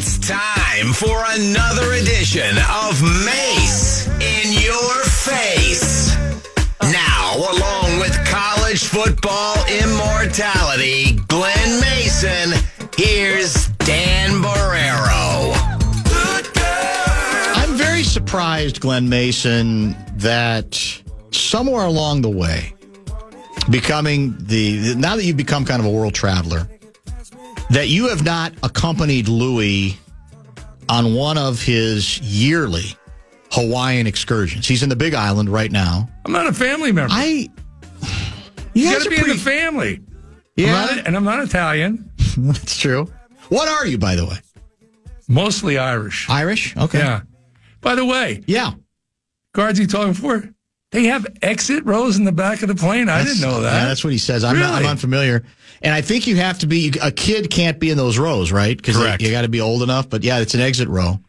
It's time for another edition of Mase in Your Face. Now, along with college football immortality, Glen Mason, here's Dan Barreiro. I'm very surprised, Glen Mason, that somewhere along the way, becoming the now that you've become kind of a world traveler, that you have not accompanied Louis on one of his yearly Hawaiian excursions. He's in the Big Island right now. I'm not a family member. I you guys got to be in the family. I'm Yeah, not, and I'm not Italian. that's true. What are you, by the way? Mostly Irish. Irish? Okay. Yeah. By the way, Yeah. guards you talking for? They have exit rows in the back of the plane. I didn't know that. Yeah, that's what he says. I'm, not, I'm unfamiliar. And I think you have to be, a kid can't be in those rows, right? Because Correct. you got to be old enough. But yeah, it's an exit row.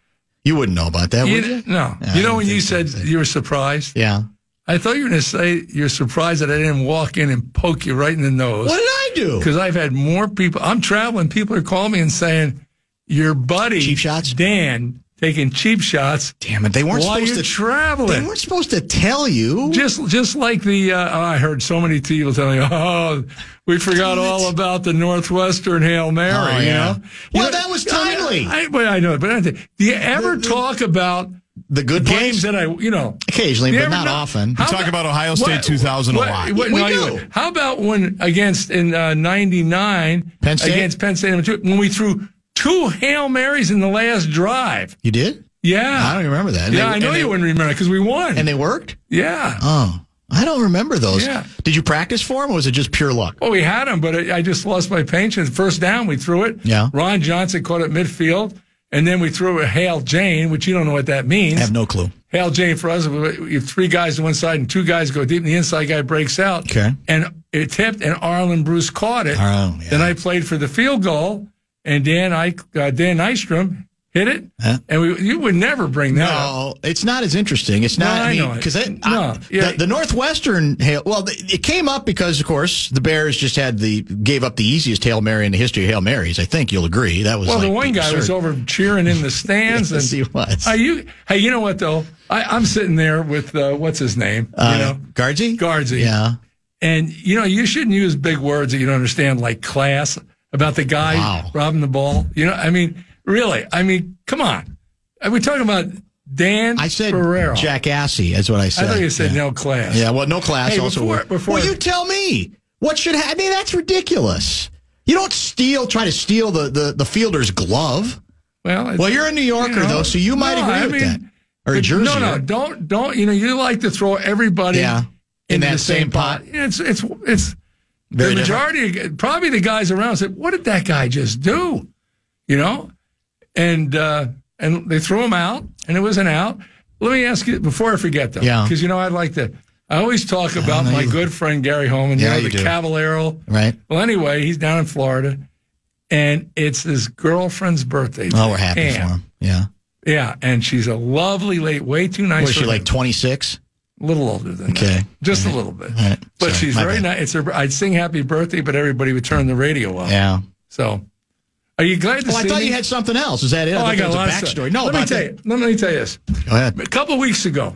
You wouldn't know about that, You- would you? no. Yeah, you know when you said you were surprised? Yeah. I thought you were going to say you're surprised that I didn't walk in and poke you right in the nose. What did I do? Because I've had more people. I'm traveling. People are calling me and saying, "Your buddy, Cheap shots? Dan, taking cheap shots Damn it. They weren't while supposed you're to. traveling." They weren't supposed to tell you. just just like the uh, oh, I heard so many people telling me, oh, we forgot all about the Northwestern Hail Mary. Oh, you yeah. know, Well, You know, that was I timely. I, but I know, it, but I think, do you ever talk about the good games that I, you know, Occasionally, you but not know- often. How talk about Ohio State 2000 a lot. what- We no, do. How about when against in uh, '99 Penn State? against Penn State when we threw two hail marys in the last drive? You did? Yeah, I don't remember that. And Yeah, they- I know you they- wouldn't remember because we won. And they worked? yeah. Oh. I don't remember those. Yeah. Did you practice for them or was it just pure luck? Well, we had him, but I just lost my patience. First down, we threw it. Yeah. Ron Johnson caught it midfield, and then we threw a Hail Jane, which you don't know what that means. I have no clue. Hail Jane for us, have three guys to one side and two guys go deep, and the inside guy breaks out. Okay. And it tipped, and Arland Bruce caught it. Oh, yeah. Then I played for the field goal, and Dan I, uh, Dan Nystrom hit it, Huh? and we you would never bring that up. No, it's not as interesting. It's No, not. I I mean, it. because No, yeah. the, the Northwestern hail. Well, it came up because, of course, the Bears just had the gave up the easiest hail mary in the history of hail marys. I think you'll agree that was. Well, like the one guy was over cheering in the stands, Yes, and he was. You? Hey, you know what though? I, I'm sitting there with uh, what's his name? Uh, you know, Guardsy. Guardsy. Yeah. and you know you shouldn't use big words that you don't understand, like class, about the guy Wow. robbing the ball. You know, I mean, really? I mean, come on. Are we talking about Dan I said Ferrero? jackassy. is what I said. I thought you said yeah. no class. Yeah. Well, no class. Hey, also. before- before- well, you tell me what should. happen. I mean, that's ridiculous. You don't steal. Try to steal the the, the fielder's glove. Well, it's- Well, you're a New Yorker you know, though, so you might no, agree I with mean, that. Or a Jersey. No, no, don't, don't. You know, you like to throw everybody Yeah. In into that same pot. pot. It's, it's, it's. Very the majority, of, probably the guys around said, "What did that guy just do?" You know, and uh, and they threw him out, and it was an out. Let me ask you before I forget though, Yeah. because you know I'd like to. I always talk about my you- good friend Gary Holman. You Yeah, know, the do. Cavallero. Right. Well, anyway, he's down in Florida, and it's his girlfriend's birthday. Oh, we're happy for him. Yeah. Yeah, and she's a lovely late, way too nice. Was she him. like 26? A little older than Okay. that, just a little bit. right. But Sorry, she's very bad. nice. It's her. I'd sing happy birthday, but everybody would turn the radio off. Yeah. So, are you glad to Well, I thought me? you had something else. Is that it? Oh, thought I got a lot of backstory. No, let me tell that. you. Let me tell you this. Go ahead. A couple of weeks ago,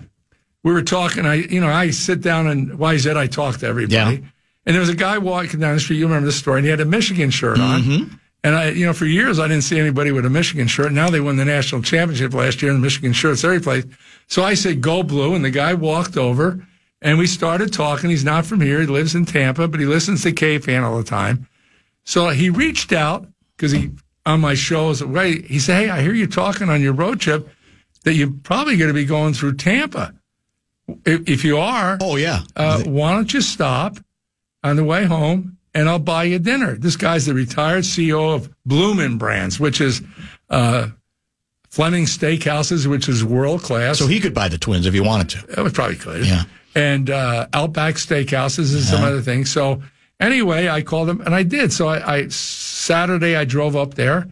we were talking. I, you know, I sit down and YZ. I talk to everybody, Yeah. and there was a guy walking down the street. You remember the story? And he had a Michigan shirt on. Mm-hmm. And I, you know, for years I didn't see anybody with a Michigan shirt. Now they won the national championship last year, and the Michigan shirts every place. So I said, "Go blue!" And the guy walked over, and we started talking. He's not from here. He lives in Tampa, but he listens to K Fan all the time. So he reached out because he on my shows. Right, he said, "Hey, I hear you talking on your road trip that you're probably going to be going through Tampa. If, if you are, Oh, yeah. uh, why don't you stop on the way home and I'll buy you dinner? This guy's the retired CEO of Bloomin' Brands, which is uh, Fleming Steakhouses, which is world class. so he could buy the twins if he wanted to. Was probably could. Yeah. And uh, Outback Steakhouses and some other things. So anyway, I called him and I did. So I, I Saturday I drove up there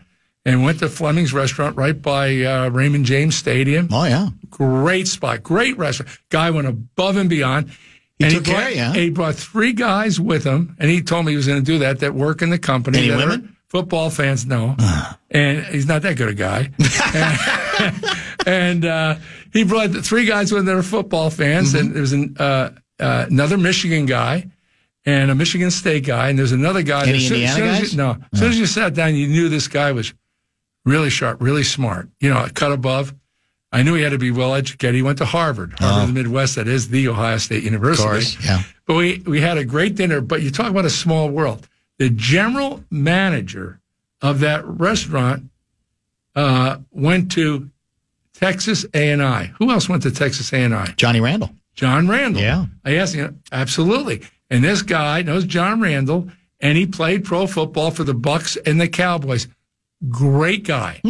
and went to Fleming's restaurant right by uh, Raymond James Stadium. Oh, yeah. Great spot, great restaurant. Guy went above and beyond. He and took he care brought, of you, huh? He brought three guys with him, and he told me he was going to do that that work in the company. Any women? football fans know, and he's not that good a guy. and and, uh, he brought the three guys with that are football fans, and there was an, uh, uh, another Michigan guy and a Michigan State guy, and there's another guy. Any that- soon- Indiana soon as you- guys? no, as soon as you sat down, you knew this guy was really sharp, really smart. You know, cut above. I knew he had to be well educated. He went to Harvard, Harvard of the Midwest. That is the Ohio State University. Of course, yeah. But we, we had a great dinner. But you talk about a small world. The general manager of that restaurant uh, went to Texas A&I. Who else went to Texas A&I? Johnny Randle. John Randle. Yeah. I asked him, absolutely. And this guy knows John Randle, and he played pro football for the Bucks and the Cowboys. Great guy.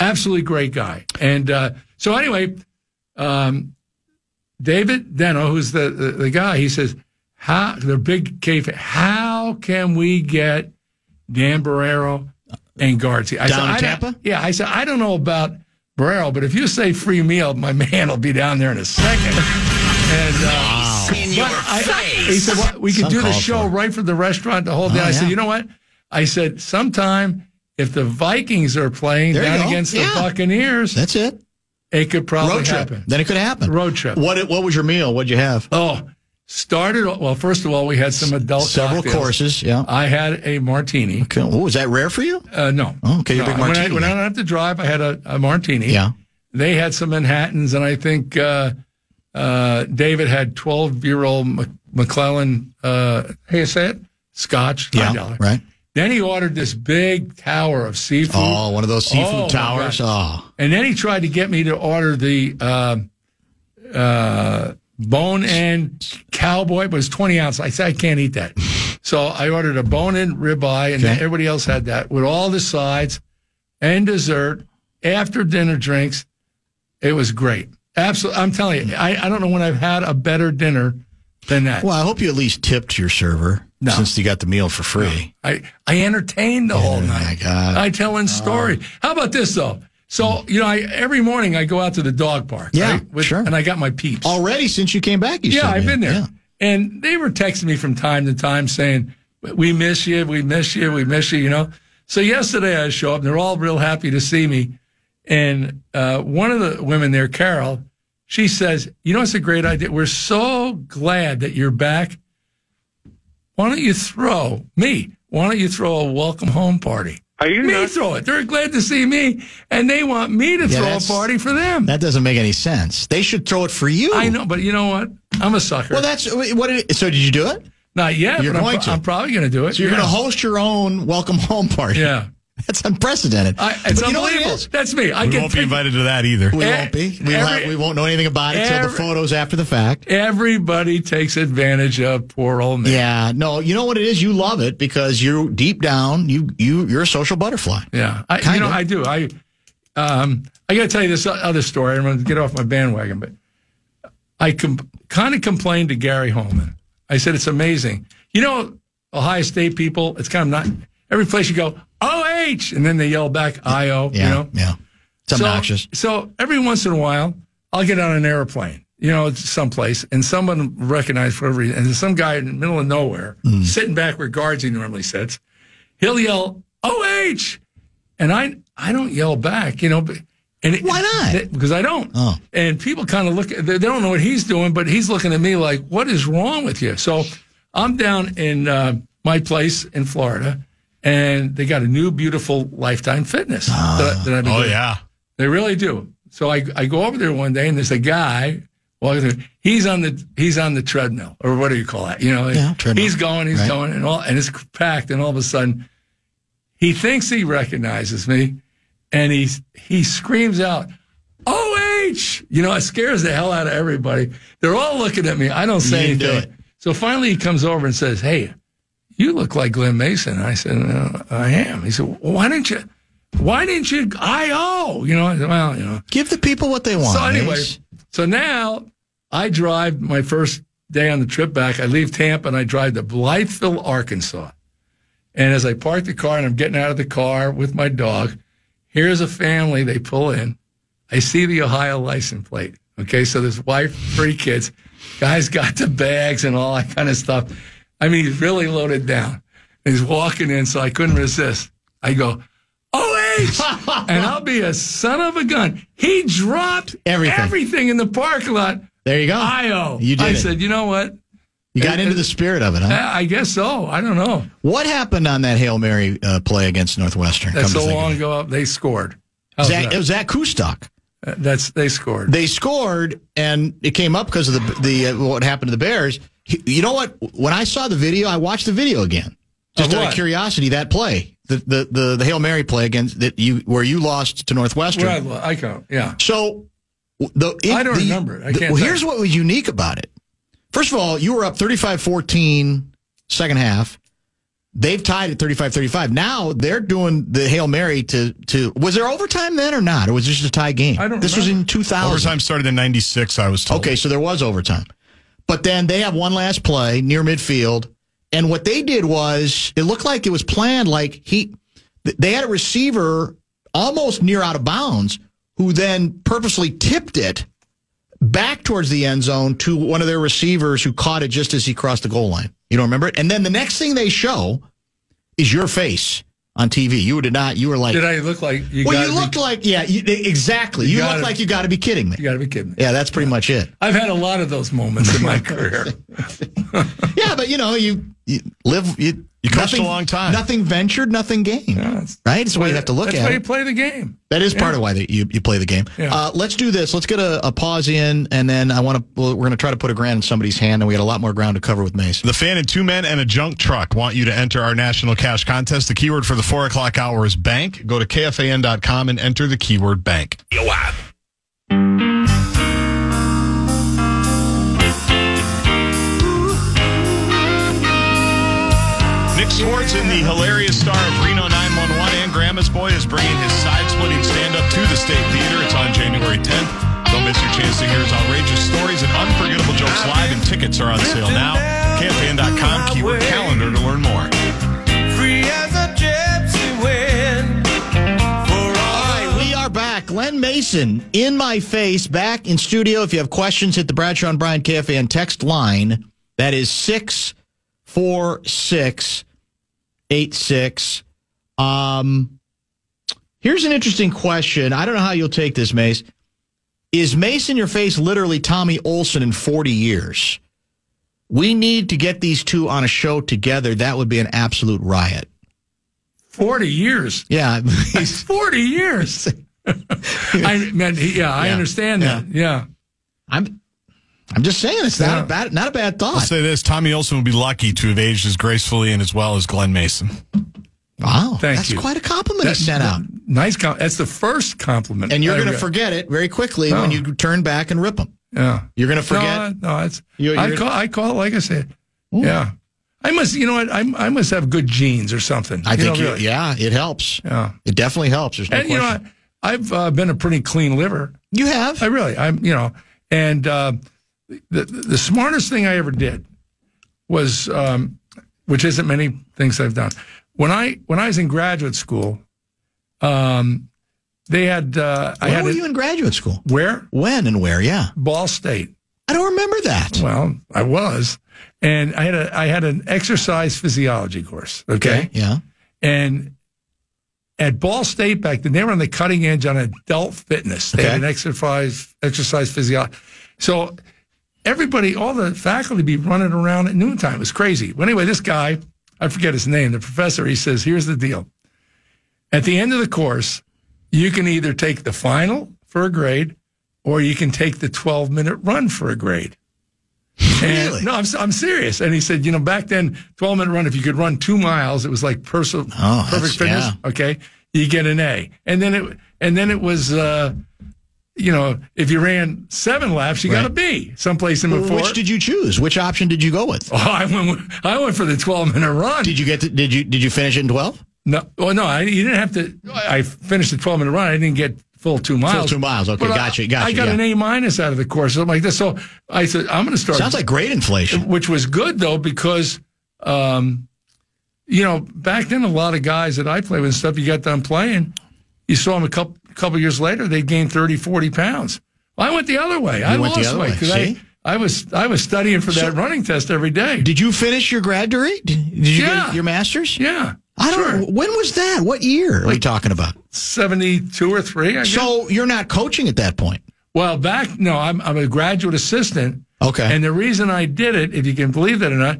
Absolutely great guy. And uh, so anyway, um, David Deno, who's the, the, the guy, he says, how the big K fan, how can we get Dan Barreiro and Guardsy? I Down in I Tampa? Yeah, I said, I don't know about Barreiro, but if you say free meal, my man will be down there in a second. And uh, In your but I, he said, well, we could Some do the show for right from the restaurant the whole day. Oh, I said, you know what? I said, sometime if the Vikings are playing There down go. against the Yeah. Buccaneers, That's it. It could probably Road trip. happen. Then it could happen. Road trip. What What was your meal? What'd you have? Oh, started, well, first of all, we had some adult Several cocktails. courses. Yeah. I had a martini. Okay. Oh, was that rare for you? Uh, no. Oh, okay, No, big when I, martini when I don't have to drive, I had a, a martini. Yeah. They had some Manhattans, and I think uh, uh, David had 12 year old Macallan, uh, hey, you say it? Scotch, Yeah. $5. Right. Then he ordered this big tower of seafood. Oh, one of those seafood Oh, towers. Oh, And then he tried to get me to order the uh, uh, bone and cowboy, but it's 20 ounce. I said, I can't eat that. So I ordered a bone in ribeye, and Okay. everybody else had that with all the sides and dessert after dinner drinks. It was great. Absolutely. I'm telling you, I, I don't know when I've had a better dinner than that. well, I hope you at least tipped your server No. since you got the meal for free. I, I entertained the whole Oh, my night. God. I telling story. How about this though? So you know, I every morning I go out to the dog park. Yeah, right? sure. And I got my peeps. Already since you came back, you yeah, I've been there. Yeah. And they were texting me from time to time saying, "We miss you, we miss you, we miss you." You know. So yesterday I show up, and they're all real happy to see me. And uh, one of the women there, Carol, she says, "You know, it's a great idea. We're so glad that you're back. Why don't you throw me? Why don't you throw a welcome home party?" Are you me not? throw it. They're glad to see me, and they want me to throw a party for them. That doesn't make any sense. They should throw it for you. I know, but you know what? I'm a sucker. Well, that's what. It, so, did you do it? Not yet, You're but I'm, going to. I'm probably going to do it. So you're yeah. going to host your own welcome home party. Yeah. That's unprecedented. I, it's But you know what it unbelievable. That's me. I We can won't be invited to that either. We Eh, won't be. We, every- won't, we won't know anything about it till the photos after the fact. Everybody takes advantage of poor old me. Yeah, no, you know what it is. You love it because you deep down you you you're a social butterfly. Yeah, I, you Kinda. know I do. I um, I got to tell you this other story. I'm going to get off my bandwagon, but I com- kind of complained to Gary Holman. I said it's amazing. You know, Ohio State people. It's kind of not every place you go. Oh, and then they yell back I-O. Yeah, You know, yeah, it's So- obnoxious. So, every once in a while, I'll get on an airplane, you know, someplace, and someone recognized for every, and there's some guy in the middle of nowhere, Hmm. sitting back where guards he normally sits. He'll yell, OH! And I, I don't yell back, you know, but, and it- Why not? it- because I don't. Oh. And people kind of look, they they don't know what he's doing, but he's looking at me like, what is wrong with you? So I'm down in uh, my place in Florida, and they got a new, beautiful Lifetime Fitness that, ah. that I've been Oh doing. yeah. They really do. So I, I go over there one day and there's a guy walking through. He's on the he's on the treadmill or what do you call that? You know, Yeah, he's going, he's Right. going, and all and it's packed. And all of a sudden, he thinks he recognizes me, and he he screams out, "Oh You know, it scares the hell out of everybody. They're all looking at me. I don't say You didn't do anything. So finally, he comes over and says, "Hey, you look like Glen Mason." I said, "Uh, "I am." He said, well, "Why didn't you?" Why didn't you? I oh, you know. Said, well, you know. Give the people what they want. So anyway, so now I drive my first day on the trip back. I leave Tampa and I drive to Blytheville, Arkansas. And as I park the car and I'm getting out of the car with my dog, here's a family. They pull in. I see the Ohio license plate. Okay, so this wife, three kids, guy's got the bags and all that kind of stuff. I mean, he's really loaded down. He's walking in, so I couldn't resist. I go, OH! and I'll be a son of a gun. He dropped Everything. everything in the parking lot. There you go. IO. You did I it. said, you know what? You got and- into the spirit of it, huh? I guess so. I don't know. What happened on that Hail Mary uh, play against Northwestern? That's so long ago. They scored. How's Zach, that? it was Zak Kustok. Uh, That's they scored. They scored, and it came up because of the the uh, what happened to the Bears. He- You know what? When I saw the video, I watched the video again, just out of curiosity. That play, the, the the the Hail Mary play against that you where you lost to Northwestern. Where I, lo- I go. Yeah. So the it- I don't the- remember it. I the- can't well, here's what was unique about it. First of all, you were up 35-14 second half. They've tied at 35-35. Now they're doing the Hail Mary to to was there overtime then or not? Or was this just a tie game? I don't This was in 2000. Overtime started in '96. I was told. Okay, so there was overtime. But then they have one last play near midfield. And what they did was it looked like it was planned like he they had a receiver almost near out of bounds who then purposely tipped it back towards the end zone to one of their receivers who caught it just as he crossed the goal line. You don't remember it? And then the next thing they show is your face on TV. You did not you were like Did I look like you? Well, you be- looked like yeah, you, exactly. You, You look gotta- like you got to be kidding me. You got to be kidding me. Yeah, that's pretty much it. I've had a lot of those moments in my career. Yeah, but you know, you, you live you, You coached nothing- a long time. Nothing ventured, nothing gained. that's- right? It's the way you have to look That's at why it. you play the game. that is part of why that you, you play the game. Yeah. Uh, let's do this. Let's get a, a pause in, and then I want to. Well, we're going to try to put a grand in somebody's hand, and we got a lot more ground to cover with Mase. The fan and two men and a junk truck want you to enter our national cash contest. The keyword for the four o'clock hour is bank. Go to kfan.com and enter the keyword bank. Yo, app. Nick Swardson, the hilarious star of Reno 911 and Grandma's Boy, is bringing his side-splitting stand-up to the State Theater. It's on January 10th. Don't miss your chance to hear his outrageous stories and unforgettable jokes live, and tickets are on sale now. KFan.com, keyword calendar to learn more. Free as a gypsy wind. All right, we are back. Glen Mason in my face, back in studio. If you have questions, hit the Bradshaw and Brian KFAN text line. That is 64686. Um, here's an interesting question. I don't know how you'll take this, Mase. Is Mase in your face literally Tommy Olson in 40 years? We need to get these two on a show together. That would be an absolute riot. Forty years. Yeah. he's- Forty years. I mean, yeah, I Yeah. understand that. Yeah. I'm I'm just saying it's not Yeah. a bad not a bad thought. I'll say this Tommy Olson would be lucky to have aged as gracefully and as well as Glen Mason. Wow, Thank that's you. quite a compliment he sent out. Nice. Com- that's the first compliment. And you're going to got. forget it very quickly when Oh. you turn back and rip them. Yeah. You're going to forget. No, no, it's. You- I you're- call. I call it like I said. Yeah. I must. You know what? I, I must have good genes or something. I You think know, you, really. yeah, it helps. Yeah. It definitely helps. There's no And you know, question. I've uh, been a pretty clean liver. you have. I really, I'm, you know, and uh, the the smartest thing I ever did was, um, which isn't many things I've done. When I when I was in graduate school, um, they had uh, I had were a- you in graduate school? where When and where? Yeah, Ball State. I don't remember that. Well, I was, and I had a I had an exercise physiology course. Okay, Yeah. and at Ball State back then, they were on the cutting edge on adult fitness. They had Okay. an exercise exercise physiology. So everybody, all the faculty, be running around at noontime. It was crazy. But anyway, this guy, I forget his name, the professor, he says, "Here's the deal. At the end of the course, you can either take the final for a grade, or you can take the 12 minute run for a grade." And, Really? No, I'm, I'm serious. And he said, you know, back then, 12 minute run, if you could run two miles, it was like perso- Oh, perfect fitness. yeah. Okay. You get an A. And then it, and then it was, uh, you know, if you ran seven laps, you got a Right. B someplace in before. Which did you choose? Which option did you go with? oh, I went, I went for the 12 minute run. Did you get? To, did you? Did you finish it in twelve? No, well, no, I, you didn't have to. I finished the 12 minute run. I didn't get full two miles. Full two miles. Okay, But gotcha, gotcha, I got yeah. an A minus out of the course, something like this. So I said, I'm going to start. Sounds like great inflation. which was good though because, um, you know, back then a lot of guys that I played with and stuff, you got done playing, you saw them a couple couple years later, they gained 30, 40 pounds. I went the other way. I went the lost weight way. because I, I was I was studying for that running test every day. Did you finish your grad degree? Did, did you Yeah. get your master's? yeah. I don't. Sure. know. When was that? What year are we talking about? 72 or 3, I guess. So you're not coaching at that point. well, back, no, I'm, I'm a graduate assistant. Okay. And the reason I did it, if you can believe it or not,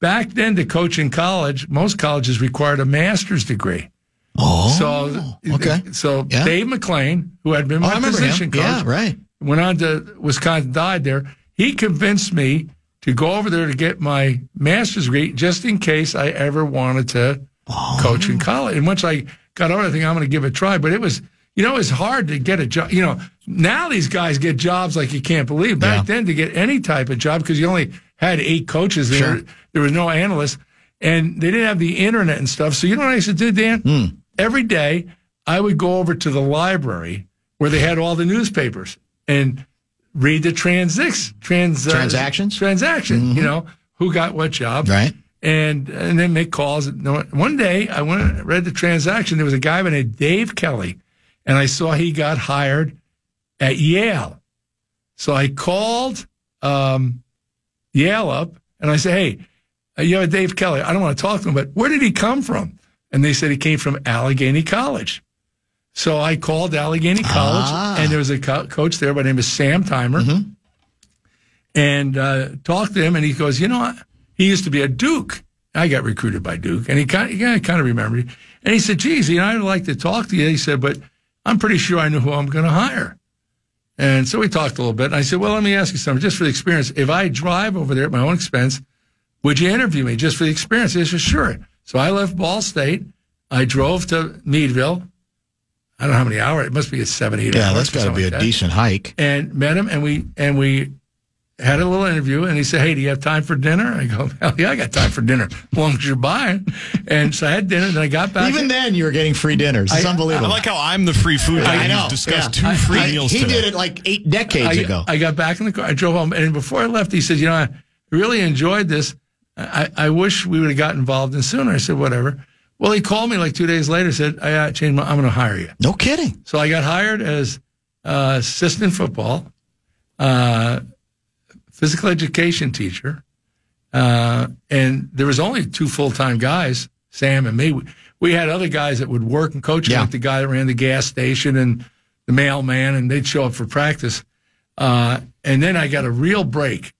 back then to coach in college, most colleges required a master's degree. Oh. So, okay. So Yeah. Dave McClain, who had been Oh, my remember position coach, Yeah, right. went on to Wisconsin, died there. He convinced me to go over there to get my master's degree just in case I ever wanted to Oh. coach in college. And once I got over, I think I'm going to give it a try. But it was, you know, it's hard to get a job. You know, now these guys get jobs like you can't believe. Back Yeah. then, to get any type of job, because you only had eight coaches there, Sure. there was no analysts, and they didn't have the internet and stuff. So you know what I used to do, Dan? Hmm. Every day, I would go over to the library where they had all the newspapers and read the transix trans uh, Transactions? transaction. You know who got what job, Right. and and then make calls. One day, I went and read the transaction. There was a guy by the name Dave Kelly, and I saw he got hired at Yale. So I called um, Yale up and I said, "Hey, uh, you know Dave Kelly. I don't want to talk to him, but where did he come from?" And they said he came from Allegheny College. So I called Allegheny College, Ah. and there was a co- coach there by the name of Sam Timer, and uh, talked to him, and he goes, "You know, he used to be a Duke. I got recruited by Duke, and he kind of, yeah, kind of remembered. And he said, "Geez, you know, I'd like to talk to you." He said, "But I'm pretty sure I know who I'm going to hire." And so we talked a little bit. And I said, "Well, let me ask you something, just for the experience. If I drive over there at my own expense, would you interview me just for the experience?" He said, "Sure." So I left Ball State. I drove to Meadville. I don't know how many hours. It must be a seven, eight Yeah, hours. that's or got to something be a like that decent hike. and met him and we and we had a little interview and he said, Hey, do you have time for dinner? I go, Hell yeah, I got time for dinner, as long as you're buying. And so I had dinner, and then I got back. Even then, you were getting free dinners. It's I- I like how I'm the free food guy. I know, You've discussed yeah. two free I- meals he today. did it like eight decades I, ago. I got back in the car. I drove home, and before I left, he said, "You know, I really enjoyed this. I, I wish we would have got involved in sooner." I said, "Whatever." Well, he called me like two days later. Said, "I uh, changed my. I'm going to hire you." no kidding. So I got hired as uh, assistant football, uh, physical education teacher, uh, and there was only two full time guys, Sam and me. We, we had other guys that would work and coach, Yeah. like the guy that ran the gas station and the mailman, and they'd show up for practice. Uh, and then I got a real break.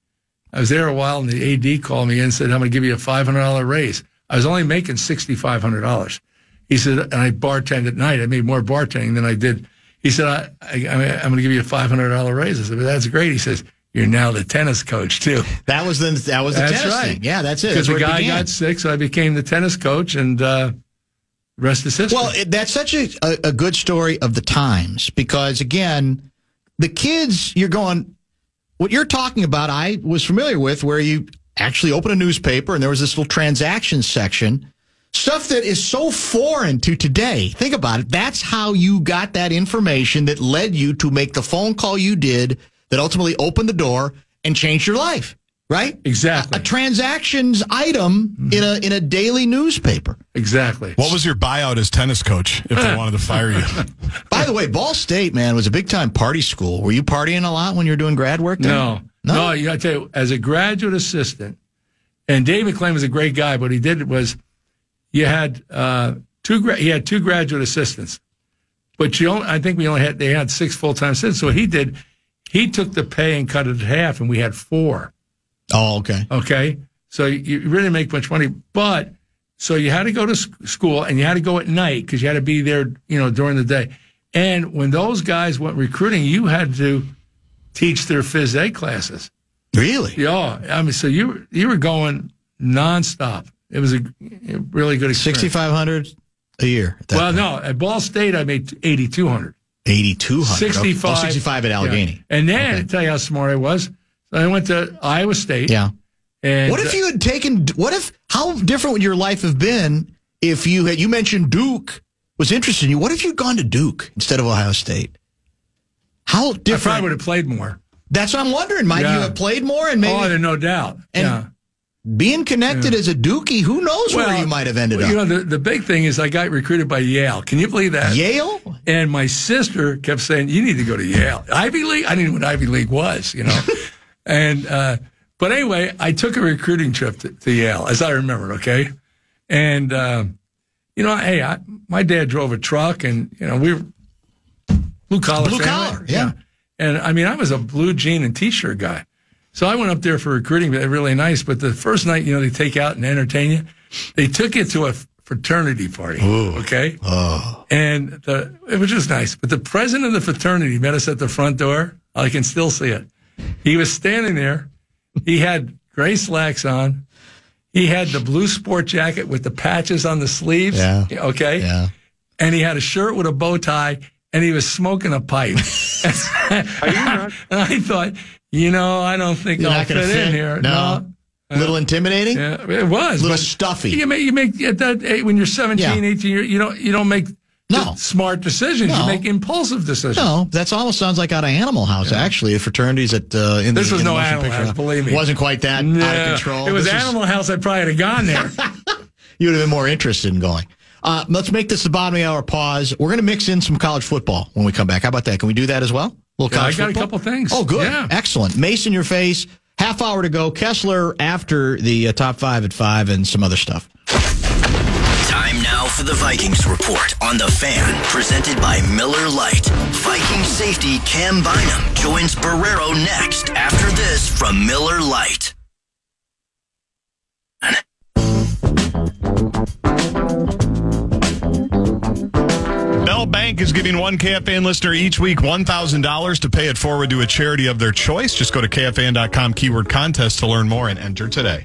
I was there a while, and the AD called me in and said, "I'm going to give you a $500 raise." I was only making $6,500. He said, and I bartended at night. I made more bartending than I did. He said, I, I, I'm going to give you a $500 raise. I said, well, that's great. He says, you're now the tennis coach too. That was the that was the That's tennis right. thing. Yeah, that's it. Because the guy got sick, so I became the tennis coach, and uh, rest is history. Well, it, that's such a, a, a good story of the times because, again, the kids, you're going, what you're talking about, I was familiar with where you actually open a newspaper and there was this little transactions section. Stuff that is so foreign to today. Think about it. That's how you got that information that led you to make the phone call you did that ultimately opened the door and changed your life, right? exactly, A transactions item in a in a daily newspaper. exactly. What was your buyout as tennis coach if they wanted to fire you? By the way, Ball State, man, was a big time party school. Were you partying a lot when you were doing grad work? There? No, No? no. You got to tell you, as a graduate assistant, and Dave McClain was a great guy. What he did was, you had uh, two. Gra- he had two graduate assistants, but you only, I think we only had they had six full time assistants. So what he did, he took the pay and cut it in half, and we had four. Oh, okay. Okay, so you really make much money, but so you had to go to school and you had to go at night because you had to be there, you know, during the day. And when those guys went recruiting, you had to teach their phys ed classes. Really? Yeah, I mean, so you were- you were going nonstop. It was a, really good experience. Sixty five hundred a year. at that Well, point. no, at Ball State I made eighty two hundred. eighty two hundred. 65. Oh, 65 at Allegheny. Yeah. And then, to tell you how smart I was, I went to Iowa State. Yeah. And What if you had taken? What if? How different would your life have been if you had? You mentioned Duke was interested in you. What if you'd gone to Duke instead of Ohio State? How different? I probably would have played more. That's what I'm wondering. Might you have played more and maybe oh, there's no doubt. And yeah. being connected as a Dookie? Who knows where you might have ended well, up? You know, the, the big thing is I got recruited by Yale. Can you believe that? Yale. And my sister kept saying, "You need to go to Yale, Ivy League." I didn't know what Ivy League was, you know. and uh, but anyway, I took a recruiting trip to, to Yale, as I remember. Okay, and uh, you know, hey, I, my dad drove a truck, and you know, we were blue collar. Blue family. collar, yeah. And I mean, I was a blue jean and t-shirt guy. So I went up there for recruiting, but really nice. But the first night, you know, they take out and entertain you. They took you to a fraternity party. Okay. Oh. And the, it was just nice. But the president of the fraternity met us at the front door. I can still see it. He was standing there. He had gray slacks on. He had the blue sport jacket with the patches on the sleeves. Yeah. Okay. Yeah. And he had a shirt with a bow tie and he was smoking a pipe. and I thought, you know, I don't think You're I'll not going fit, to fit in here. No. Little intimidating. Yeah, it was. a Little stuffy. You make, you make at that age, when you're 17, Yeah. 18, you're, you don't, you don't make No. smart decisions. No. You make impulsive decisions. No, that's almost sounds like out of Animal House. Actually, the fraternities at uh, in This the, was in no motion Animal picture House, believe me. wasn't quite that out of control. It was This Animal House. I probably had gone there. you would have been more interested in going. Uh, let's make this the bottom of the hour pause. We're going to mix in some college football when we come back. How about that? Can we do that as well? A little Yeah, college I got a couple things. Oh, good. Yeah. Excellent. Mason, your face. Half hour to go. Kessler after the uh, top five at five and some other stuff. For the Vikings report on the fan, presented by Miller Lite. Viking safety Cam Bynum joins Barreiro next after this from Miller Lite. Bell Bank is giving one KFAN listener each week $1,000 to pay it forward to a charity of their choice. Just go to KFAN.com keyword contest to learn more and enter today.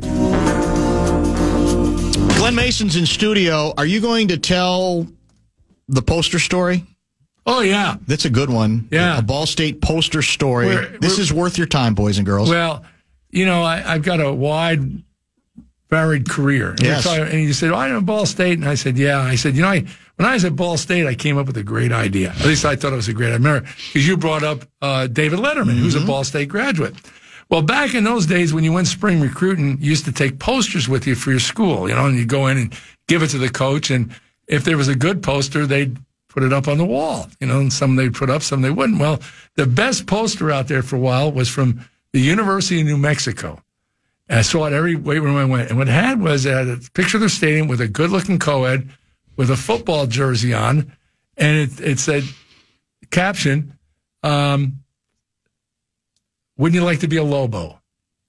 Glen Mason's in studio. Are you going to tell the poster story? oh, yeah. That's a good one. Yeah. A Ball State poster story. We're- this we're- is worth your time, boys and girls. Well, you know, I, I've got a wide, varied career. And Yes. talking- And you said, oh, I'm at Ball State. And I said, yeah. I said, you know, I, when I was at Ball State, I came up with a great idea. At least I thought it was a great idea. I remember because you brought up uh, David Letterman, who's a Ball State graduate. Well, back in those days when you went spring recruiting, you used to take posters with you for your school, you know, and you go in and give it to the coach. And if there was a good poster, they'd put it up on the wall, you know, and some they'd put up, some they wouldn't. Well, the best poster out there for a while was from the University of New Mexico. And I saw it every weight room I went. And what it had was it had a picture of the stadium with a good looking co ed with a football jersey on. And it, it said, caption, um, wouldn't you like to be a Lobo?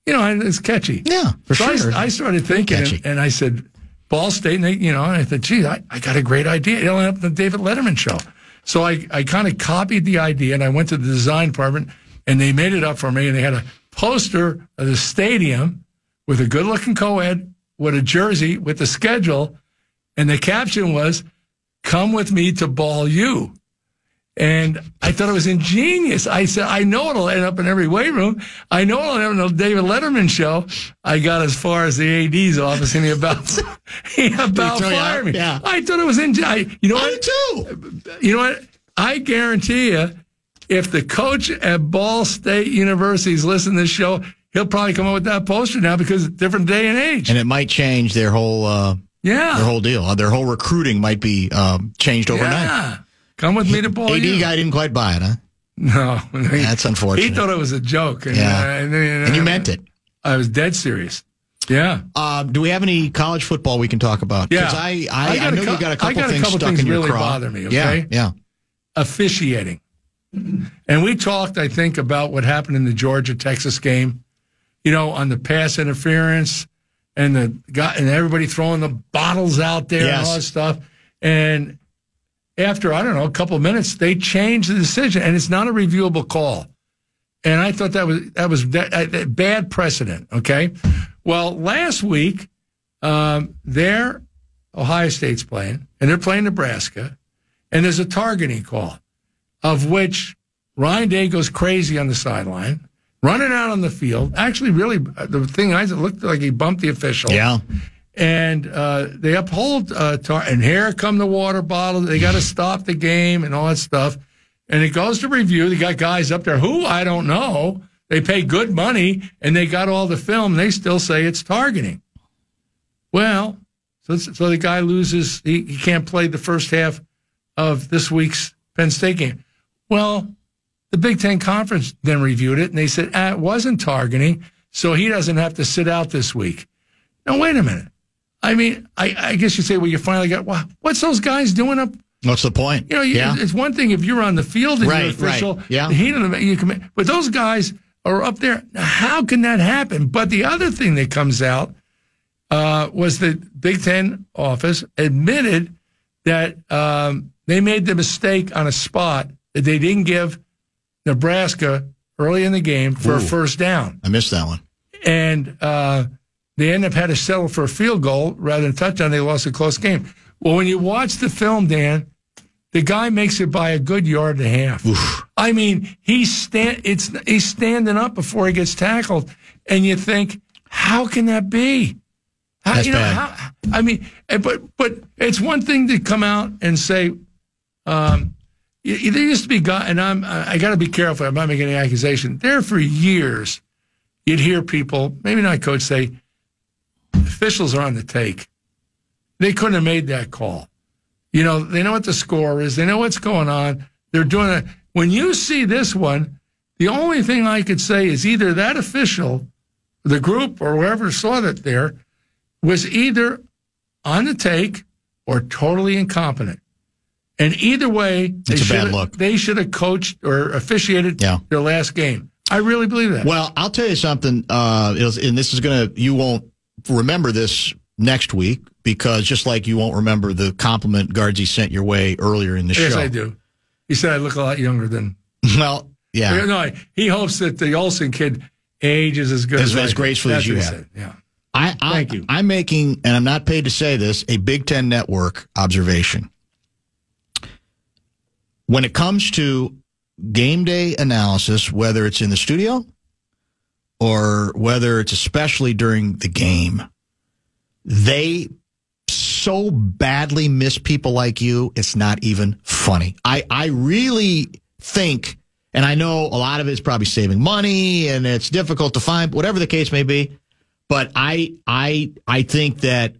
You know, and it's catchy. Yeah, for so I- sure. I, started thinking, and, and I said, Ball State, and they, you know, and I thought, gee, I, I got a great idea. It'll end up the David Letterman show. So I, I kind of copied the idea, and I went to the design department, and they made it up for me, and they had a poster of the stadium with a good-looking co-ed with a jersey with the schedule, and the caption was, "Come with me to Ball U." And I thought it was ingenious. I said, I know it'll end up in every weight room. I know it'll end up in the David Letterman show. I got as far as the AD's office and he about, he about fired me. Yeah. I thought it was ingenious. You know I what? too. You know what? I guarantee you, if the coach at Ball State University is listening to this show, he'll probably come up with that poster now because it's a different day and age. And it might change their whole uh, yeah. their whole deal. Uh, Their whole recruiting might be um, changed overnight. Yeah. Come with me to Ball AD U. guy didn't quite buy it, huh? No. That's unfortunate. He thought it was a joke. And, Yeah. uh, and, then- And you meant it. I was dead serious. Yeah. Uh, do we have any college football we can talk about? Yeah. I, I, I, a know cou- you got a couple got a things couple stuck things in your really craw. bother me, Yeah, okay? yeah. Officiating. And we talked, I think, about what happened in the Georgia Texas game, you know, on the pass interference and the guy and everybody throwing the bottles out there and all that stuff. And after, I don't know, a couple minutes, they changed the decision and it's not a reviewable call. And I thought that was that was that, that bad precedent. Okay. Well, last week, um, there, Ohio State's playing, and they're playing Nebraska, and there's a targeting call, of which Ryan Day goes crazy on the sideline, running out on the field. Actually, really, the thing I looked like he bumped the official Yeah. And uh, they uphold uh, tar- and here come the water bottles. They got to stop the game and all that stuff. And it goes to review. They got guys up there who I don't know. They pay good money and they got all the film. They still say it's targeting. Well, so so the guy loses. He, he can't play the first half of this week's Penn State game. Well, the Big Ten Conference then reviewed it and they said ah, it wasn't targeting, so he doesn't have to sit out this week. Now wait a minute. I mean, I, I guess you say, well, you finally got. Well, what's those guys doing up? What's the point? You know, you, yeah. it's one thing if you're on the field and Right, you're official. right, yeah. The heat of the you come, but those guys are up there. How can that happen? But the other thing that comes out uh, was the Big Ten office admitted that um, they made the mistake on a spot that they didn't give Nebraska early in the game for a first down, I missed that one. and uh, they end up had to settle for a field goal rather than touchdown. They lost a close game. Well, when you watch the film, Dan, the guy makes it by a good yard and a half. I mean, he's stand it's he's standing up before he gets tackled, and you think, how can that be? How, That's you know, bad. how- I mean, eh, but but it's one thing to come out and say, um, there used to be guy, and I'm I got to be careful. I'm not making any accusation. There for years, you'd hear people, maybe not coach, say, officials are on the take. They couldn't have made that call. You know, they know what the score is. They know what's going on. They're doing it. When you see this one, the only thing I could say is either that official, the group, or whoever saw that there, was either on the take or totally incompetent. And either way, they It's a bad should look. they should have coached or officiated Yeah. their last game. I really believe that. Well, I'll tell you something, uh, it'll- and this is going to, you won't remember this next week because just like you won't remember the compliment Guardsy sent your way earlier in the yes, show. I do. He said I look a lot younger than. Well, yeah. No, he hopes that the Olsen kid ages as good As- as, as gracefully as you what have. said, Yeah. I, I, Thank you. I'm making, and I'm not paid to say this, a Big Ten Network observation. When it comes to game day analysis, whether it's in the studio or whether it's especially during the game, they so badly miss people like you, it's not even funny. I, I really think, and I know a lot of it is probably saving money and it's difficult to find, whatever the case may be. But I I I think that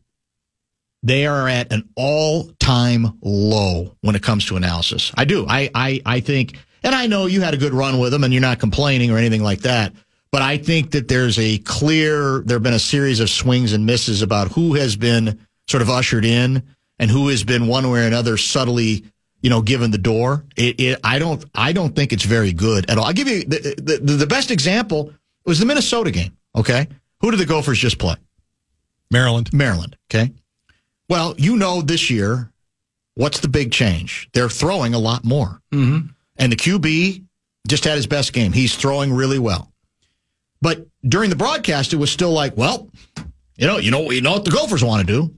they are at an all time low when it comes to analysis. I do. I, I I think and I know you had a good run with them and you're not complaining or anything like that. But I think that there's a clear there have been a series of swings and misses about who has been sort of ushered in and who has been one way or another subtly you know, given the door. It, it, I don't, I don't think it's very good at all. I'll give you the, the, the best example was the Minnesota game. Okay. Who did the Gophers just play? Maryland. Maryland. Okay. Well, you know, this year, what's the big change? They're throwing a lot more. Mm-hmm. And the QB just had his best game. He's throwing really well. But during the broadcast, it was still like, well, you know, you know, you know what the Gophers want to do.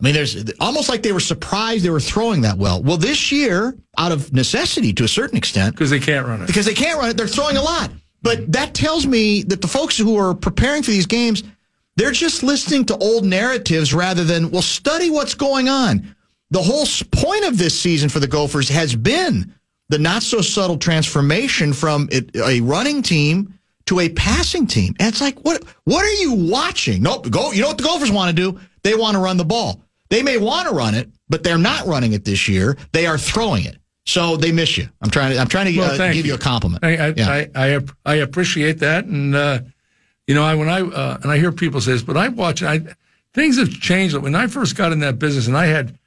I mean, there's almost like they were surprised they were throwing that well. Well, this year, out of necessity to a certain extent, Because they can't run it. because they can't run it, they're throwing a lot. But that tells me that the folks who are preparing for these games, they're just listening to old narratives rather than, well, study what's going on. The whole point of this season for the Gophers has been the not so subtle transformation from it, a running team to a passing team. And it's like, what what are you watching? Nope, go you know what the Gophers want to do? They want to run the ball. They may want to run it, but they're not running it this year. They are throwing it. So they miss you. I'm trying to I'm trying to Well, uh, give you. you. a compliment. I I, Yeah. I, I I appreciate that, and uh, you know, I when I uh, and I hear people say this, but I watch. I things have changed. When I first got in that business, and I had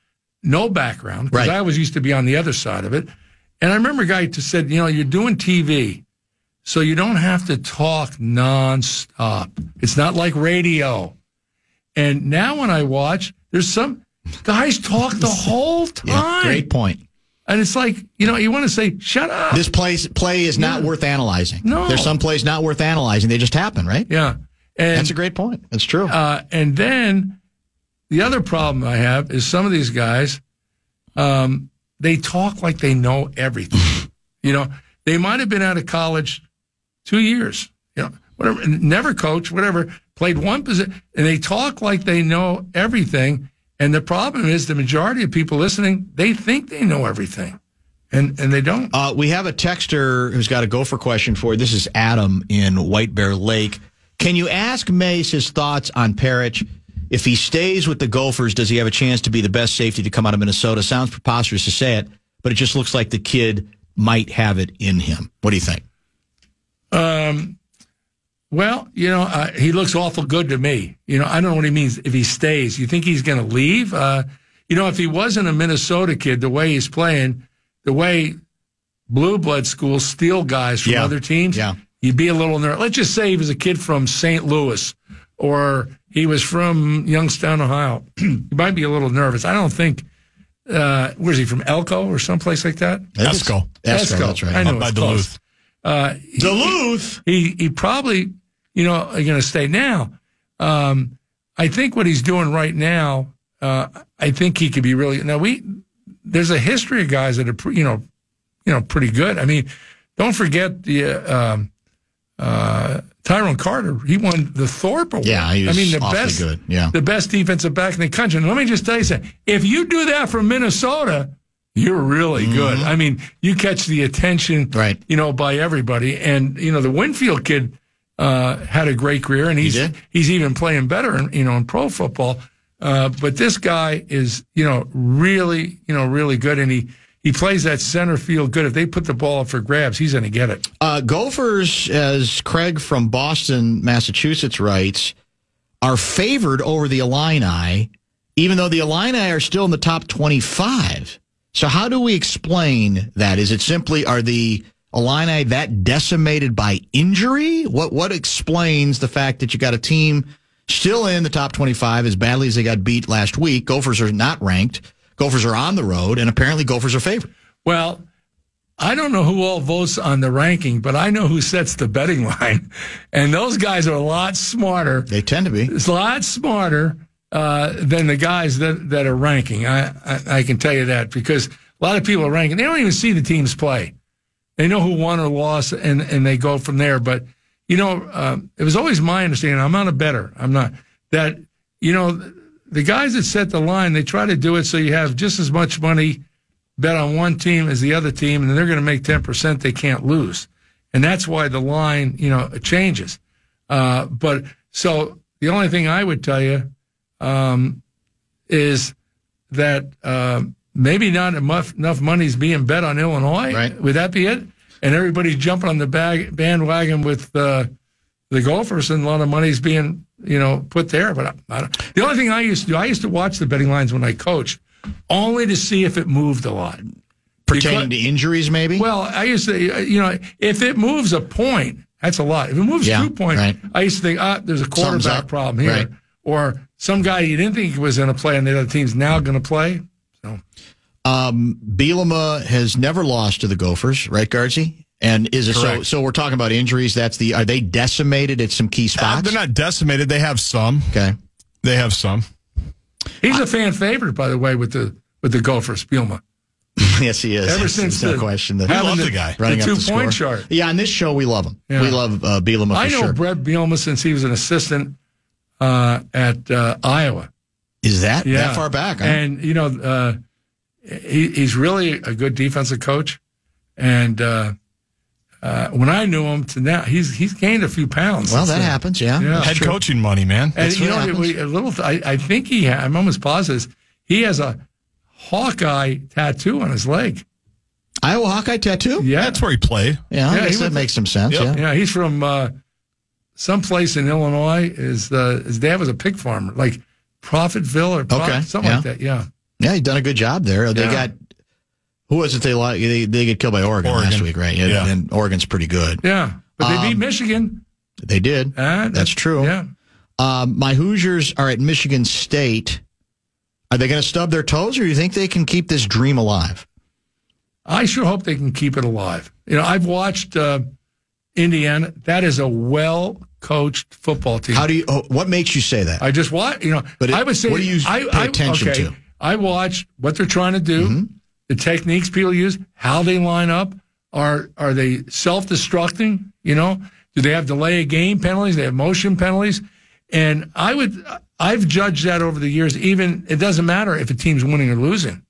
no background because Right. I always used to be on the other side of it, and I remember a guy just said, you know, you're doing TV, so you don't have to talk nonstop. It's not like radio. And now when I watch, there's some guys talk the whole time. Yeah, great point. And it's like, you know, you want to say, shut up. This place play is not Yeah. worth analyzing. No. There's some plays not worth analyzing. They just happen, right? yeah. And That's a great point. That's true. Uh, and then the other problem I have is some of these guys, um, they talk like they know everything. you know, they might have been out of college two years, you know, whatever, never coached, whatever, played one position, and they talk like they know everything. And the problem is the majority of people listening, they think they know everything. And, and they don't. Uh, we have a texter who's got a gopher question for you. This is Adam in White Bear Lake. Can you ask Mase his thoughts on Perich? If he stays with the Gophers, does he have a chance to be the best safety to come out of Minnesota? Sounds preposterous to say it, but it just looks like the kid might have it in him. What do you think? Um, Well, you know, uh, he looks awful good to me. You know, I don't know what he means if he stays. You think he's going to leave? Uh, you know, if he wasn't a Minnesota kid, the way he's playing, the way blue blood schools steal guys from Yeah. other teams, Yeah. you'd be a little nervous. Let's just say he was a kid from St. Louis or he was from Youngstown, Ohio. you might be a little nervous. I don't think, uh, where's he from? Elko or someplace like that? I think it's- Esko. Esko, Esko. that's right. I know Up by it's close. Duluth. Uh, Duluth. he he probably you know are going to stay now. Um, I think what he's doing right now, uh, I think he could be really now. We there's a history of guys that are pre- you know you know pretty good. I mean, don't forget the uh, um, uh, Tyrone Carter. He won the Thorpe Award. Yeah, he was I mean the best good. Yeah. the best defensive back in the country. And let me just tell you something: if you do that from Minnesota. You're really good. I mean, you catch the attention, Mm-hmm. Right. You know, by everybody, and you know the Winfield kid uh, had a great career, and he's did? he's even playing better, in, you know, in pro football. Uh, but this guy is, you know, really, you know, really good, and he he plays that center field good. If they put the ball up for grabs, he's going to get it. Uh, Gophers, as Craig from Boston, Massachusetts writes, are favored over the Illini, even though the Illini are still in the top 25. So, how do we explain that? Is it simply, are the Illini that decimated by injury? What, what explains the fact that you got a team still in the top 25 as badly as they got beat last week? Gophers are not ranked. Gophers are on the road, and apparently Gophers are favored. Well, I don't know who all votes on the ranking, but I know who sets the betting line, and those guys are a lot smarter They tend to be. It's a lot smarter uh, than the guys that, that are ranking. I, I I can tell you that because a lot of people are ranking. They don't even see the teams play. They know who won or lost, and and they go from there. But you know, um, it was always my understanding. I'm not a better. I'm not that. You know, the guys that set the line, they try to do it so you have just as much money bet on one team as the other team, and they're going to make ten percent. They can't lose, and that's why the line, you know, changes. Uh, but so the only thing I would tell you um, is that uh, maybe not enough enough money's being bet on Illinois. Right. Would that be it? And everybody's jumping on the bag, bandwagon with uh, the Gophers, and a lot of money's being you know put there. But I, I don't, the only thing I used to do, I used to watch the betting lines when I coached, only to see if it moved a lot. Pertaining to injuries, maybe? Well, I used to, uh, you know, if it moves a point, that's a lot. If it moves Yeah, two points, right. I used to think, ah, there's a quarterback problem here. Right. Or some guy you didn't think was going to play and the other team's now going to play. So, Um, Bielema has never lost to the Gophers, right, Guardsy? And is it so? Correct. So we're talking about injuries. That's the. Are they decimated at some key Uh, spots? they're not decimated. They have some. Okay. They have some. he's a fan favorite, by the way, with the with the Gophers, Bielema. yes, he is. Ever There's since no the, question. The, having love the, the guy. running the up two the point score. chart. Yeah, on this show we love him. Yeah. We love uh, Bielema for I know sure. Bret Bielema since he was an assistant uh, at uh, Iowa. is that Yeah, that far back? Huh? And you know, uh, he, he's really a good defensive coach. And uh, uh, when I knew him to now, he's he's gained a few pounds. well, that then. happens. Yeah. Yeah. That's Head true. coaching money, man. And That's you what know, happens. we, a little. I, I think he. Ha- I'm almost positive he has a Hawkeye tattoo on his leg. Iowa Hawkeye tattoo. Yeah, That's where he played. Yeah, I Yeah, guess he that makes some sense. Yep. Yeah. yeah. He's from uh, someplace in Illinois. His uh, his dad was a pig farmer, like Profitville or Pro- Okay, something yeah. like that. Yeah. Yeah, he's done a good job there. They Yeah. got who was it? They like they, they get killed by Oregon, last week, right? Yeah, Yeah. and Oregon's pretty good. Yeah, but they beat Um, Michigan. They did. Uh, That's true. Yeah. Um, my Hoosiers are at Michigan State. Are they going to stub their toes, or do you think they can keep this dream alive? I sure hope they can keep it alive. You know, I've watched uh, Indiana. That is a well coached football team. How do you? Oh, what makes you say that? I just watch. You know, But it- I would say what do you I, pay I, attention okay, to? Mm-hmm. I watch what they're trying to do, the techniques people use, how they line up. Are are they self destructing? You know, do they have delay of game penalties? They have motion penalties, and I would I've judged that over the years. Even it doesn't matter if a team's winning or losing.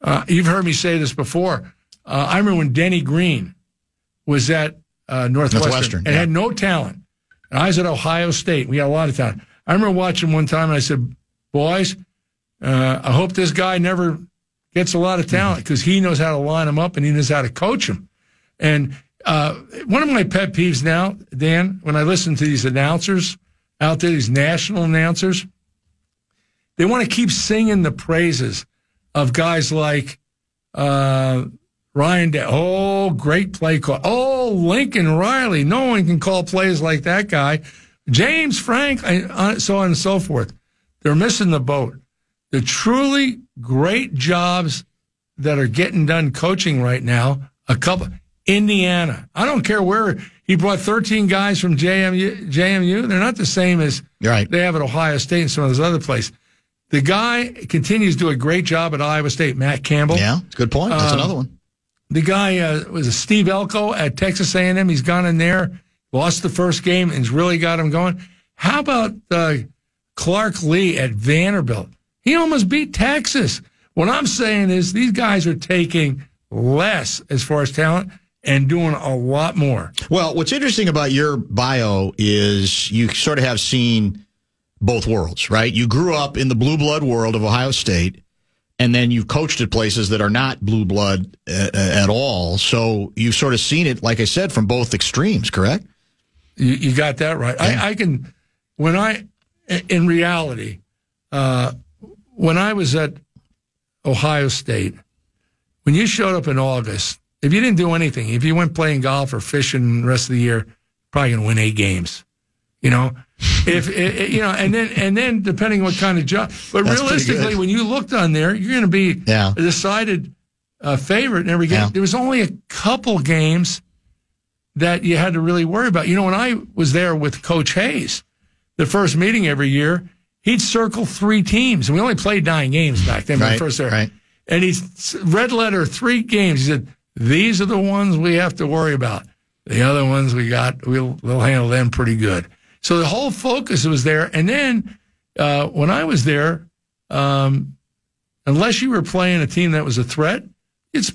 Uh, you've heard me say this before. Uh, I remember when Denny Green was at uh, Northwestern, Northwestern, and yeah. had no talent. And I was at Ohio State. We had a lot of talent. I remember watching one time, and I said, "Boys, uh, I hope this guy never gets a lot of talent because he knows how to line them up and he knows how to coach them." And uh, one of my pet peeves now, Dan, when I listen to these announcers out there, these national announcers, they want to keep singing the praises of guys like uh, Ryan. Da- oh, great play call. Oh, Lincoln Riley. No one can call plays like that guy. James Frank, uh, so on and so forth. They're missing the boat. The truly great jobs that are getting done coaching right now, a couple, Indiana. I don't care where he brought 13 guys from JMU. JMU. They're not the same as Right. they have at Ohio State and some of those other places. The guy continues to do a great job at Iowa State, Matt Campbell. Yeah, it's a good point. That's Um, another one. The guy uh, was Steve Elko at Texas A&M. He's gone in there, lost the first game, and's really got him going. How about uh, Clark Lea at Vanderbilt? He almost beat Texas. What I'm saying is these guys are taking less as far as talent and doing a lot more. Well, what's interesting about your bio is you sort of have seen both worlds, right? You grew up in the blue blood world of Ohio State, and then you've coached at places that are not blue blood uh, at all. So you've sort of seen it, like I said, from both extremes, correct? You, you got that right. Yeah. I, I can, when I, in reality, uh, when I was at Ohio State, when you showed up in August, if you didn't do anything, if you went playing golf or fishing the rest of the year, probably going to win eight games. You know, if i- i- you know, and then and then depending on what kind of job, but That's realistically, when you looked on there, you're going to be Yeah. a decided uh, favorite in every game. Yeah. There was only a couple games that you had to really worry about. You know, when I was there with Coach Hayes, the first meeting every year, he'd circle three teams, and we only played nine games back then. when Right, first there, right. and he's red letter three games. He said, "These are the ones we have to worry about. The other ones we got, we'll we'll handle them pretty good." So the whole focus was there. And then uh, when I was there, um, unless you were playing a team that was a threat, it's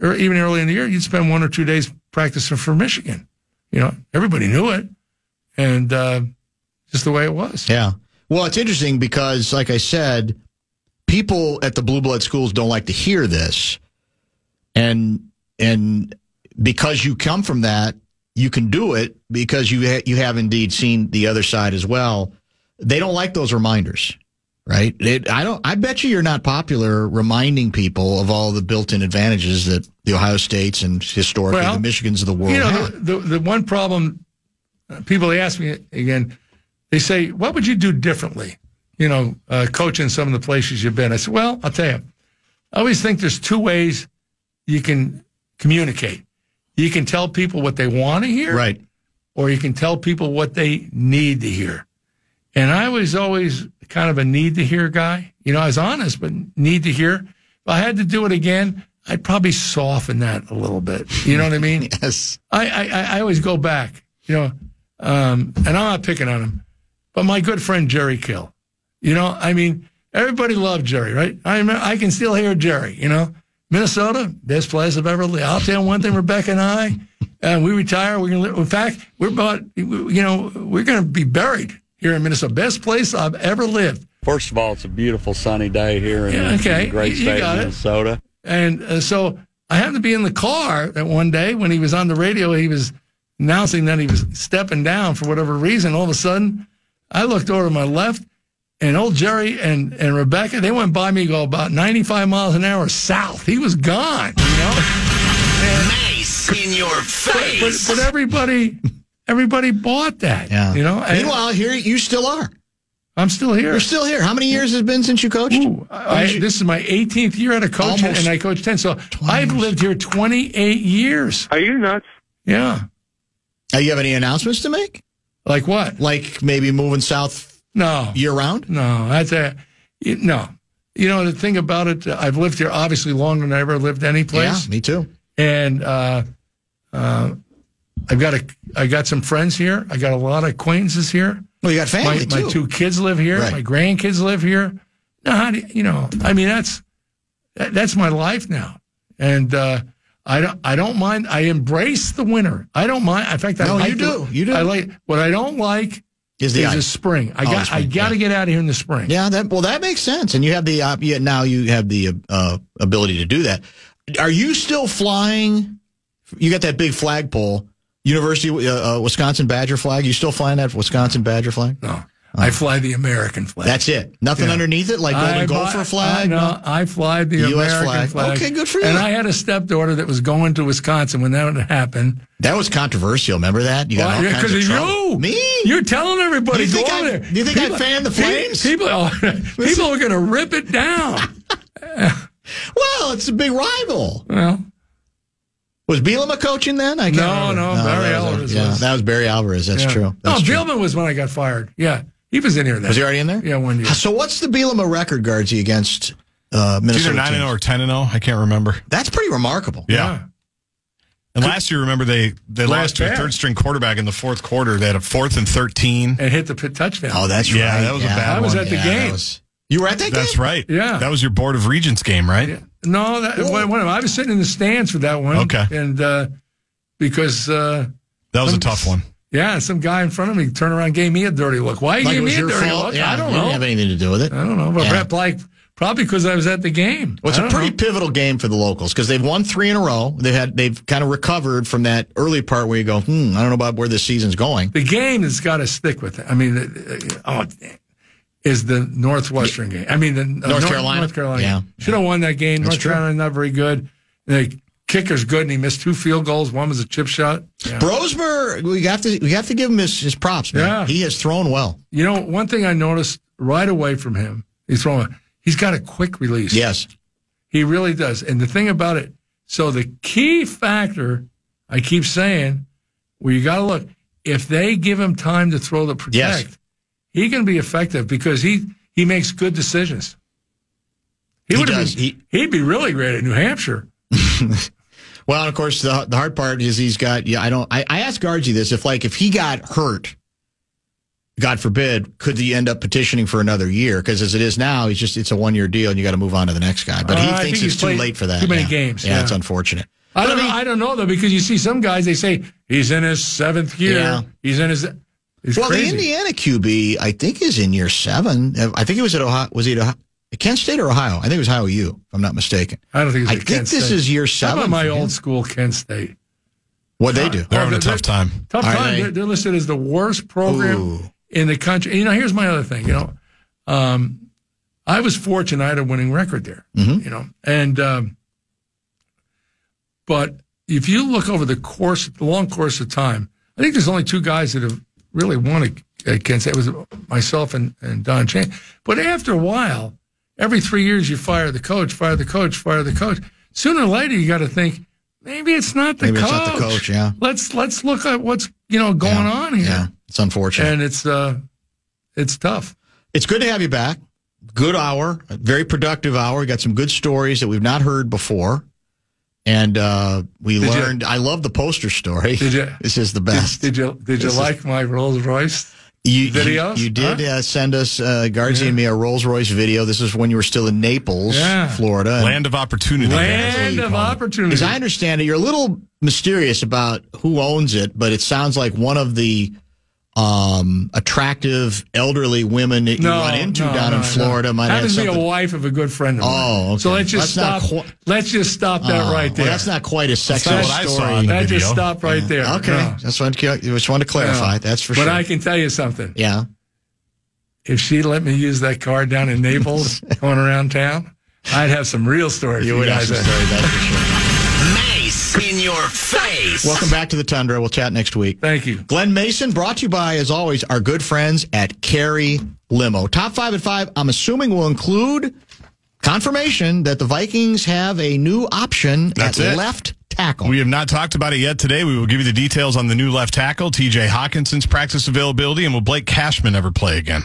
or even early in the year, you'd spend one or two days practicing for Michigan. You know, everybody knew it, and uh, just the way it was. Yeah. Well, it's interesting because, like I said, people at the blue blood schools don't like to hear this, and and because you come from that, you can do it because you ha- you have indeed seen the other side as well. They don't like those reminders, right? It, I don't. I bet you you're not popular reminding people of all the built-in advantages that the Ohio States and historically Well, the Michigans of the world You know, have. the, the, the one problem uh, people they ask me again, they say, "What would you do differently?" You know, uh, coaching some of the places you've been. I said, "Well, I'll tell you. I always think there's two ways you can communicate. You can tell people what they want to hear, Right. or you can tell people what they need to hear. And I was always kind of a need to hear guy. You know, I was honest, but need to hear. If I had to do it again, I'd probably soften that a little bit. You know what I mean? Yes. I, I, I always go back, you know, um, and I'm not picking on him, but my good friend Jerry Kill, you know, I mean, everybody loved Jerry, right? I remember, I can still hear Jerry, you know, Minnesota, best place I've ever lived. I'll tell you one thing, Rebecca and I, uh, we retire. We're gonna live. In fact, we're about, you know, we're gonna be buried here in Minnesota. Best place I've ever lived. First of all, it's a beautiful sunny day here in, Yeah, the- in the great state of it. Minnesota. And uh, so I happened to be in the car that one day when he was on the radio. He was announcing that he was stepping down for whatever reason. All of a sudden, I looked over to my left, and old Jerry and, and Rebecca, they went by me go about 95 miles an hour south. He was gone, you know? Nice in your But, face. but everybody, everybody bought that, Yeah. you know? And Meanwhile, here you still are. I'm still here. You're still here. How many years has it been since you coached? Ooh, I, you- this is my 18th year at a coach, and I coached 10. So 20 I've lived here 28 years. Are you nuts? Yeah. Uh, you have any announcements to make? Like what? Like maybe moving south No, year round? no, that's a you- no. You know the thing about it, uh, I've lived here obviously longer than I ever lived any place, Yeah, me too. and uh, uh, I've got a I got some friends here. I got a lot of acquaintances here. Well, you got My, family my too. two kids live here. Right. My grandkids live here. Now, how do you, you know? I mean, that's that, that's my life now, and uh, I don't I don't mind. I embrace the winter. I don't mind. In fact, I No, like you the- do. You do. I like what I don't like Is the is the spring. I Oh, got I spring, got to yeah. get out of here in the spring. Yeah, that well, that makes sense. And you have the uh, yeah, now you have the uh, ability to do that. Are you still flying you got that big flagpole, University uh, uh, Wisconsin Badger flag. You still flying that Wisconsin Badger flag? No, I fly the American flag. That's it. Nothing Yeah. underneath it, like Golden I Gopher flag. I, no, I fly the, The US American flag. flag. Okay, good for you. And I had a stepdaughter that was going to Wisconsin when that happened. That was controversial. Remember that? You got all kinds Because of trouble. you. Me? You're telling everybody. do You think go I- there. you think I fanned the flames? People, oh, people are going to rip it down. Well, it's a big rival. well, Was Bielema coaching then? I can't No, remember. no, Barry that was- Alvarez Yeah, that was Barry Alvarez. That's yeah. true. That's no, true. Bielema was when I got fired. Yeah, he was in here then. Was he already in there? Yeah, one year. So what's the Bielema record, Guardsy, against uh, It's Minnesota? either 9 and teams? 0 or 10 and 0. I can't remember. That's pretty remarkable. Yeah. And last year, remember, they, they lost to a third string quarterback in the fourth quarter. They had a fourth and 13. and hit the pit touchdown. Oh, that's Yeah, right. that was a bad I was one. at the Yeah, game. was- you were at that That's game? right. Yeah. That was your Board of Regents game, right? Yeah. No, that, one, one of them. I was sitting in the stands for that one. Okay. And uh, because, uh, That was a tough one. Yeah, some guy in front of me turned around and gave me a dirty look. Why you Like gave me a dirty fault? look? Yeah, I don't know. have anything to do with it. I don't know. But Yeah. like, probably because I was at the game. Well, it's a pretty know. pivotal game for the locals because they've won three in a row. They've had they've kind of recovered from that early part where you go, hmm, I don't know about where this season's going. The game has got to stick with it. I mean, uh, oh, is the Northwestern game. I mean, the uh, North Carolina? North Carolina. Yeah. Should have won that game. That's North true. Carolina not very good. The kicker's good, and he missed two field goals. One was a chip shot. Yeah. Brosmer, we have to we have to give him his, his props, man. Yeah. He has thrown well. You know, one thing I noticed right away from him, he's throwing. He's got a quick release. Yes. He really does. And the thing about it, so the key factor, I keep saying, where you got to look, if they give him time to throw the protect, Yes. he can be effective because he he makes good decisions. He does. Been, He- he'd be really great at New Hampshire. Well, of course, the the hard part is he's got. Yeah, I don't. I, I asked Guardsy this. If like if he got hurt, God forbid, could he end up petitioning for another year? Because as it is now, he's just it's a one year deal, and you got to move on to the next guy. But he Uh, thinks think it's he's too late for that. too many yeah. games, Yeah, yeah. it's unfortunate. I don't I mean- know. I don't know though because you see some guys they say he's in his seventh year. Yeah. He's in his. It's Well, crazy. the Indiana QB, I think, is in year seven. I think it was at Ohio. Was he at Ohio? Kent State or Ohio? I think it was Ohio U, if I'm not mistaken. I don't think. It's I at think Kent this State. is year seven. How about my old school Kent State? What they do? They're Oh, having a tough time. Tough Are time. they? They're, they're listed as the worst program Ooh. in the country. You know, here's my other thing. You know, um, I was fortunate. I had a winning record there. Mhm. You know, and um, but if you look over the course, the long course of time, I think there's only two guys that have really won at, at Kent State. It was myself and, and Don Chan. But after a while, every three years, you fire the coach, fire the coach, fire the coach. Sooner or later, you got to think maybe it's not the coach. Maybe coach. it's not the coach, yeah. Let's let's look at what's you know going Yeah. on here, Yeah, it's unfortunate. and it's uh, it's tough. It's good to have you back. Good hour, a very productive hour. We got some good stories that we've not heard before. And uh, we Did you- learned, I love the poster story. Did you- This is the best. Did you did you This is- like my Rolls Royce? You, videos? You, you did Huh? uh, send us, uh, Guardsy and me, a Rolls Royce video. This is when you were still in Naples, Yeah. Florida. Land of opportunity. Land of opportunity. As I understand it, you're a little mysterious about who owns it, but it sounds like one of the um, attractive elderly women that you run into no, down no, in Florida no. might have happens to be a wife of a good friend of mine. Oh, okay. So let's just That's stop. qu- let's just stop that Oh, right well, there. that's not quite as sexy not a what I saw story. in the that just video. stop right there. Okay, No. just wanted to, just wanted to clarify. No. That's for but sure. But I can tell you something. yeah. If she let me use that car down in Naples, going around town, I'd have some real stories. You for would have some story, that's for sure. Mase in your face. Welcome back to the Tundra. We'll chat next week. Thank you. Glen Mason brought to you by, as always, our good friends at Carry Limo. Top five at five, I'm assuming will include confirmation that the Vikings have a new option That's at it. left tackle. We have not talked about it yet today. We will give you the details on the new left tackle, TJ Hockenson's practice availability, and will Blake Cashman ever play again?